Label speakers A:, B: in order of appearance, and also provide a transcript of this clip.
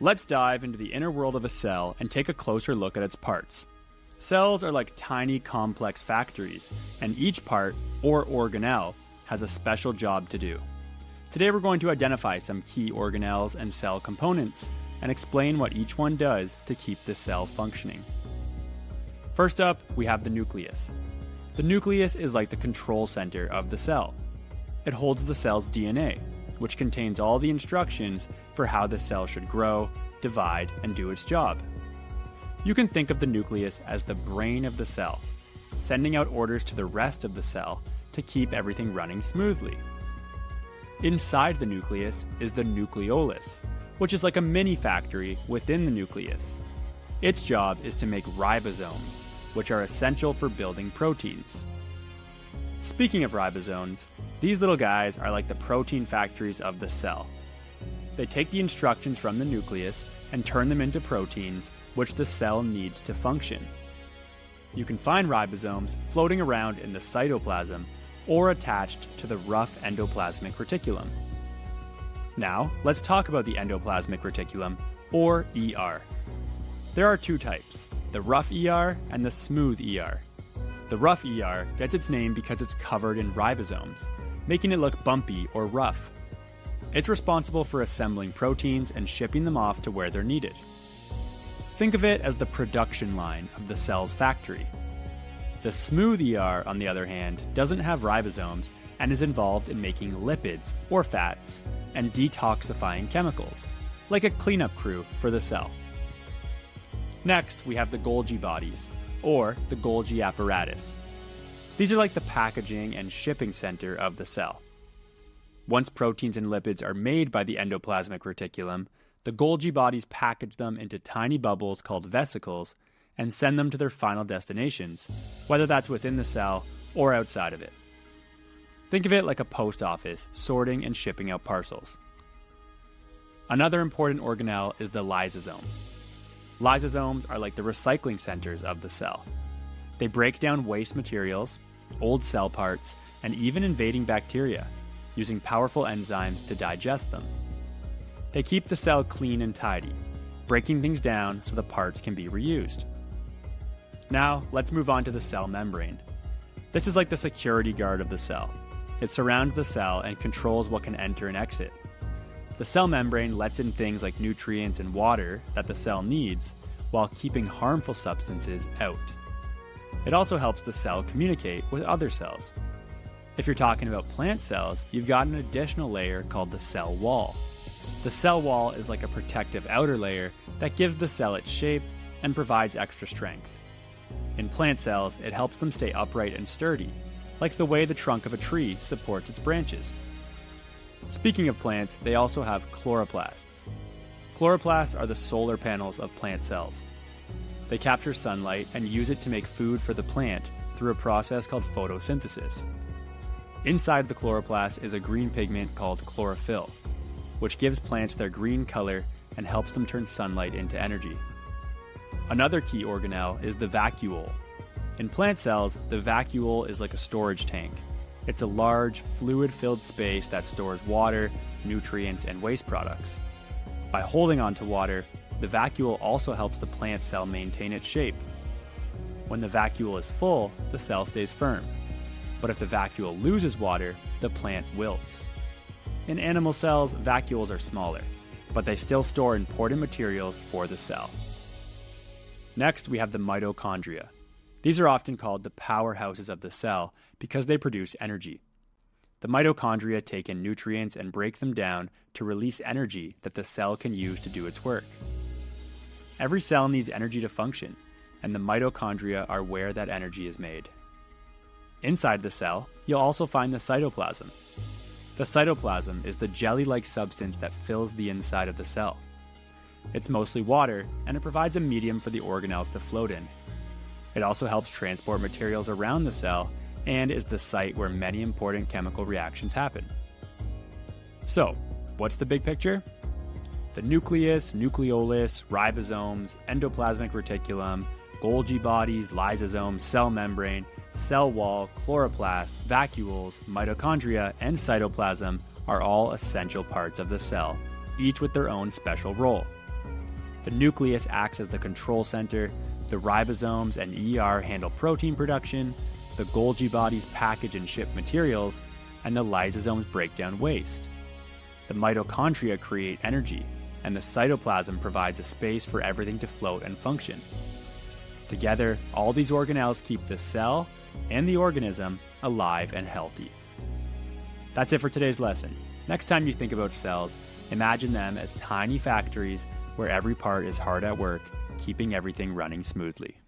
A: Let's dive into the inner world of a cell and take a closer look at its parts. Cells are like tiny, complex factories, and each part, or organelle, has a special job to do. Today we're going to identify some key organelles and cell components and explain what each one does to keep the cell functioning. First up, we have the nucleus. The nucleus is like the control center of the cell. It holds the cell's DNA, which contains all the instructions for how the cell should grow, divide, and do its job. You can think of the nucleus as the brain of the cell, sending out orders to the rest of the cell to keep everything running smoothly. Inside the nucleus is the nucleolus, which is like a mini factory within the nucleus. Its job is to make ribosomes, which are essential for building proteins. Speaking of ribosomes, these little guys are like the protein factories of the cell. They take the instructions from the nucleus and turn them into proteins which the cell needs to function. You can find ribosomes floating around in the cytoplasm or attached to the rough endoplasmic reticulum. Now, let's talk about the endoplasmic reticulum, or ER. There are two types the rough ER and the smooth ER. The rough ER gets its name because it's covered in ribosomes, making it look bumpy or rough. It's responsible for assembling proteins and shipping them off to where they're needed. Think of it as the production line of the cell's factory. The smooth ER, on the other hand, doesn't have ribosomes and is involved in making lipids or fats and detoxifying chemicals, like a cleanup crew for the cell. Next, we have the Golgi bodies, or the Golgi apparatus. These are like the packaging and shipping center of the cell. Once proteins and lipids are made by the endoplasmic reticulum, the Golgi bodies package them into tiny bubbles called vesicles and send them to their final destinations, whether that's within the cell or outside of it. Think of it like a post office sorting and shipping out parcels. Another important organelle is the lysosome. Lysosomes are like the recycling centers of the cell. They break down waste materials, old cell parts, and even invading bacteria, using powerful enzymes to digest them. They keep the cell clean and tidy, breaking things down so the parts can be reused. Now, let's move on to the cell membrane. This is like the security guard of the cell. It surrounds the cell and controls what can enter and exit. The cell membrane lets in things like nutrients and water that the cell needs, while keeping harmful substances out. It also helps the cell communicate with other cells. If you're talking about plant cells, you've got an additional layer called the cell wall. The cell wall is like a protective outer layer that gives the cell its shape and provides extra strength. In plant cells, it helps them stay upright and sturdy, like the way the trunk of a tree supports its branches. Speaking of plants, they also have chloroplasts. Chloroplasts are the solar panels of plant cells. They capture sunlight and use it to make food for the plant through a process called photosynthesis. Inside the chloroplast is a green pigment called chlorophyll, which gives plants their green color and helps them turn sunlight into energy. Another key organelle is the vacuole. In plant cells, the vacuole is like a storage tank. It's a large, fluid filled space that stores water, nutrients, and waste products. By holding onto water, the vacuole also helps the plant cell maintain its shape. When the vacuole is full, the cell stays firm. But if the vacuole loses water, the plant wilts. In animal cells, vacuoles are smaller, but they still store important materials for the cell. Next, we have the mitochondria. These are often called the powerhouses of the cell because they produce energy. The mitochondria take in nutrients and break them down to release energy that the cell can use to do its work. Every cell needs energy to function, and the mitochondria are where that energy is made. Inside the cell, you'll also find the cytoplasm. The cytoplasm is the jelly like substance that fills the inside of the cell. It's mostly water, and it provides a medium for the organelles to float in. It also helps transport materials around the cell and is the site where many important chemical reactions happen. So, what's the big picture? The nucleus, nucleolus, ribosomes, endoplasmic reticulum, Golgi bodies, lysosomes, cell membrane, cell wall, chloroplast, vacuoles, mitochondria, and cytoplasm are all essential parts of the cell, each with their own special role. The nucleus acts as the control center, the ribosomes and ER handle protein production, the Golgi bodies package and ship materials, and the lysosomes break down waste. The mitochondria create energy, and the cytoplasm provides a space for everything to float and function. Together, all these organelles keep the cell and the organism alive and healthy. That's it for today's lesson. Next time you think about cells, imagine them as tiny factories where every part is hard at work, keeping everything running smoothly.